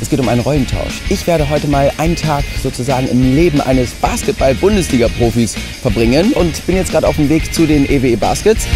Es geht um einen Rollentausch. Ich werde heute mal einen Tag sozusagen im Leben eines Basketball-Bundesliga-Profis verbringen und bin jetzt gerade auf dem Weg zu den EWE Baskets.